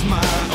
smile.